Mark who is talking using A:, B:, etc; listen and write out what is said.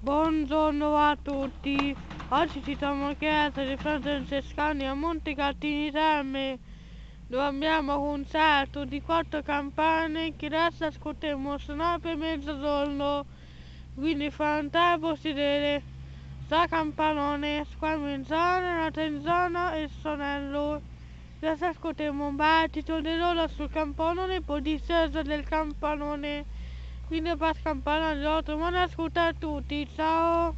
A: Buongiorno a tutti, oggi ci troviamo a chiesa di Francescani a Monte Cattini Terme dove abbiamo un concerto di quattro campane che adesso ascolteremo suonare per mezzogiorno. Quindi fra un tempo vede sta campanone, in zona, e sonello. Adesso ascolteremo un battito di loro sul campanone e poi discesa del campanone quindi per campana di buon ascolto a tutti, ciao!